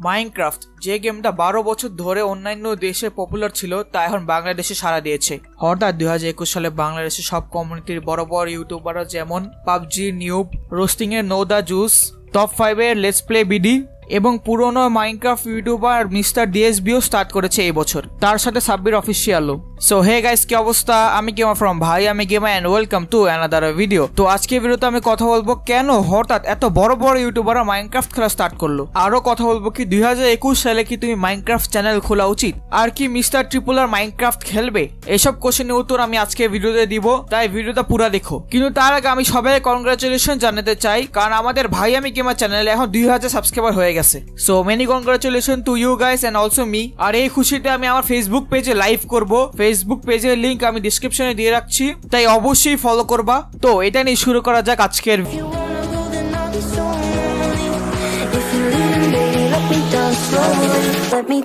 Minecraft যে গেমটা বারো বছর ধরে অন্যান্য দেশে পপুলার ছিল, তা এখন বাংলাদেশে সাড়া দিয়েছে। হঠাৎ দুই হাজার একুশ সালে বাংলাদেশের সব কমিউনিটির বড় বড় ইউটিউবাররা যেমন পাবজি নিউব রোস্টিং এর নো দা জুস টপ ফাইভের লেটস প্লে বিডি এবং পুরনো Minecraft YouTuber mister DSBO start করেছে এই বছর। তার সাথে সাব্বির অফিসিয়ালও সো হে গাইস কি অবস্থা? আমি গেমা ফ্রম ভাই, আমি Gemma and welcome to another video তো আজকে ভিডিওতে আমি কথা বলব কেন হঠাৎ এত বড় বড় ইউটিউবাররা মাইনক্রাফট খেলা স্টার্ট করল? আরও কথা বলব কি দু হাজার একুশ সালে কি তুমি মাইনক্রাফট চ্যানেল খোলা উচিত? আর কি মিস্টার ট্রিপুলার মাইনক্রাফট খেলবে? এসব কোশ্চেনের উত্তর আমি আজকে ভিডিওতে দিব, তাই ভিডিওটা পুরো দেখো। কিন্তু তার আগে আমি সবাই কনগ্রাচুলেশন জানাতে চাই, কারণ আমাদের ভাই আমি গেমার চ্যানেলে এখন দুই হাজার সাবস্ক্রাইবার হয়ে গেছে। So many congratulation to you guys and also me আর এই খুশিতে আমি আমার ফেসবুক পেজে লাইভ করব। ফেসবুক পেজের লিংক আমি ডিসক্রিপশনে দিয়ে রাখছি, তাই অবশ্যই ফলো করবা। তো এটা নিয়ে শুরু করা যাক আজকের Let me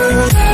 wanna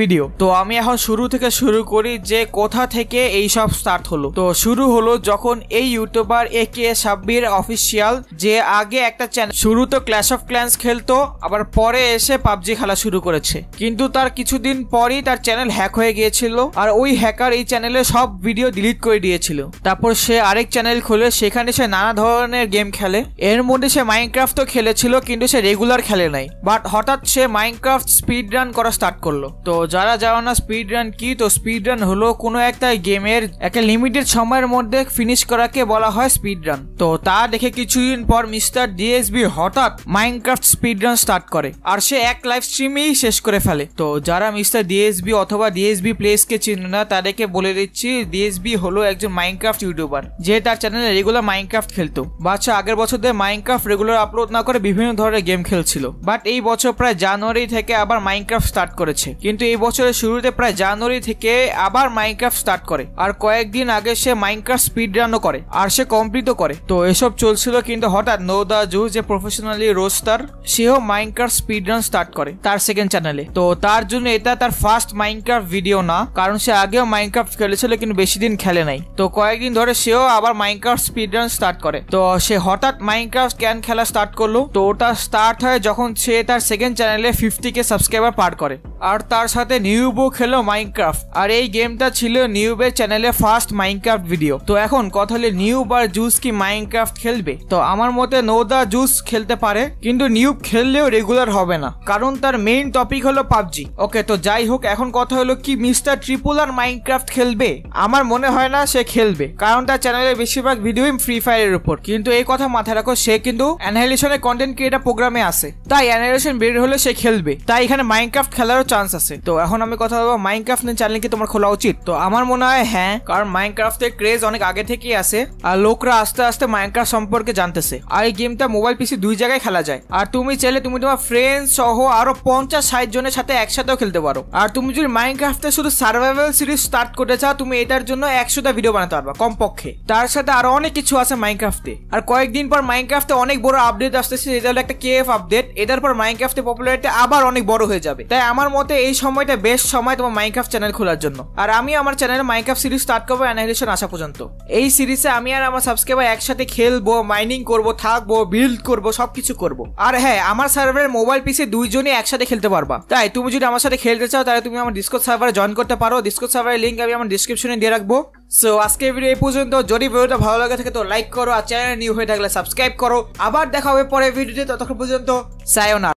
ভিডিও তো আমি এখন শুরু থেকে শুরু করি যে কোথা থেকে এই সব স্টার্ট হলো। তো শুরু হলো যখন এই YouTuber A K Sabbir official যে আগে একটা চ্যানেল শুরু তো ক্ল্যাশ অফ ক্ল্যান্স খেলতো, আবার পরে এসে পাবজি খেলা শুরু করেছে। কিন্তু তার কিছুদিন পরই তার চ্যানেল হ্যাক হয়ে গিয়েছিল, আর ওই হ্যাকার এই চ্যানেলে সব ভিডিও ডিলিট করে দিয়েছিল। তারপর সে আরেক চ্যানেল খুলে, সেখানে সে নানা ধরনের গেম খেলে। এর মধ্যে সে মাইনক্রাফটও খেলেছিল, কিন্তু সে রেগুলার খেলে নাই। বাট হঠাৎ সে মাইনক্রাফট স্পিড রান করা স্টার্ট করল। তো যারা জানো না স্পিড রান কি, তো স্পিড রান হলো কোনো একটা গেমের একটা লিমিটেড সময়ের মধ্যে ফিনিশ করাকে বলা হয় স্পিড রান তো তা দেখে কিছুদিন পর মিস্টার ডিএসবি হঠাৎ মাইনক্রাফট স্পিড রান স্টার্ট করে আর সে এক লাইভ স্ট্রিমেই শেষ করে ফেলে। তো যারা মিস্টার ডিএসবি অথবা ডিএসবি প্লেসকে চিনে না, তাদেরকে বলে দিচ্ছি ডিএসবি হলো একজন মাইনক্রাফট ইউটিউবার যে তার চ্যানেলে রেগুলার মাইনক্রাফট খেলতো। বাচ্চা আগের বছর ধরে মাইনক্রাফট রেগুলার আপলোড না করে বিভিন্ন ধরনের গেম খেলছিল। বাট এই বছর প্রায় জানুয়ারি থেকে আবার মাইনক্রাফট স্টার্ট করেছে। কিন্তু এই বছরের শুরুতে প্রায় জানুয়ারি থেকে আবার মাইনক্রাফট স্টার্ট করে। আর কয়েকদিন আগে সে মাইনক্রাফট স্পিড রানও করে, আর সে কমপ্লিটও করে। তো এসব চলছিল কিন্তু হঠাৎ নো দা জু, যে প্রফেশনালি রোস্টার সেও মাইনক্রাফট স্পিড রান স্টার্ট করে তার সেকেন্ড চ্যানেলে তো তার জন্য এটা তার ফার্স্ট মাইনক্রাফট ভিডিও না, কারণ সে আগেও মাইনক্রাফট খেলেছিল কিন্তু বেশি দিন খেলে নাই। তো কয়েকদিন ধরে সেও আবার মাইনক্রাফট স্পিড রান স্টার্ট করে। তো সে হঠাৎ মাইনক্রাফট ক্যান খেলা স্টার্ট করল। তো ওটা স্টার্ট হয় যখন সে তার সেকেন্ড চ্যানেলে ফিফটি কে সাবস্ক্রাইবার পার করে। আর তার সাথে নিউবও খেলো মাইনক্রাফট আর এই গেমটা ছিল নিউবের চ্যানেলে ফার্স্ট মাইনক্রাফট ভিডিও তো এখন কথা হলে, নিউব আর জুস কি মাইনক্রাফট খেলবে? তো আমার মতে নো দা জুস খেলতে পারে, কিন্তু নিউব খেললেও রেগুলার হবে না। কারণ তার মেইন টপিক হলো পাবজি। ওকে তো যাই হোক, এখন কথা হলো, কি মিস্টার ট্রিপুলার মাইনক্রাফট খেলবে? আমার মনে হয় না সে খেলবে, কারণ তার চ্যানেলে বেশিরভাগ ভিডিওই ফ্রি ফায়ারের উপর। কিন্তু এই কথা মাথায় রাখো, সে কিন্তু অ্যানালিশনের কন্টেন্ট ক্রিয়েটার প্রোগ্রামে আছে। তাই অ্যানালিশন বের হলে সে খেলবে। তাই এখানে মাইনক্রাফট খেলারও চান্স আছে। তো এখন আমি কথা বলব মাইনক্রাফট চ্যানেল কি তোমার খোলা উচিত? তো আমার মনে হয় হ্যাঁ কারণ মাইনক্রাফটের ক্রেজ অনেক আগে থেকেই আছে আর লোকরা আস্তে আস্তে মাইনক্রাফট সম্পর্কে জানতেছে। আর এই গেমটা মোবাইল পিসি দুই জায়গায় খেলা যায়। আর তুমি চাইলে তুমি তোমার ফ্রেন্ড সহ আরও পঞ্চাশ, ষাট জনের সাথে একসাথেও খেলতে পারো। আর তুমি যদি মাইনক্রাফটে শুধু সার্ভাইভাল সিরিজ স্টার্ট করতে চাও, তুমি এটার জন্য একশোটা ভিডিও বানাতে পারবা কমপক্ষে। তার সাথে আরও অনেক কিছু আছে মাইনক্রাফটে আর কয়েকদিন পর মাইনক্রাফটে অনেক বড় আপডেট আসতেছে, এটা হলো একটা কেএফ আপডেট এটার পর মাইনক্রাফটে পপুলারিটি আবার অনেক বড় হয়ে যাবে। তাই আমার মতে এই সময়টা বেস্ট সময় তোমার মাইনক্রাফট চ্যানেল খোলার জন্য। আর আমি আমার চ্যানেলে মাইনক্রাফট সিরিজ স্টার্ট করব অ্যানালিশন আসা পর্যন্ত। এই সিরিজে আমি আর আমার সাবস্ক্রাইবার একসাথে খেলব মাইনিং করব, থাকব বিল্ড করব, সবকিছু করব। আর হ্যাঁ আমার সার্ভারের মোবাইল পিসে দুইজনই একসাথে খেলতে পারবা। তাই তুমি যদি আমার সাথে খেলতে চাও, তাহলে তুমি আমার ডিসকো সার্ভারে জয়েন করতে পারো। ডিসকো সার্ভারের লিঙ্ক আমি আমার ডিসক্রিপশনে দিয়ে রাখব। সো আজকের ভিডিও এই পর্যন্ত। যদি ভিডিওটা ভালো লাগে থাকে তো লাইক করো আর চ্যানেল নিউ হয়ে থাকলে সাবস্ক্রাইব করো। আবার দেখা হবে পরে ভিডিওতে ততক্ষণ পর্যন্ত সায়োনা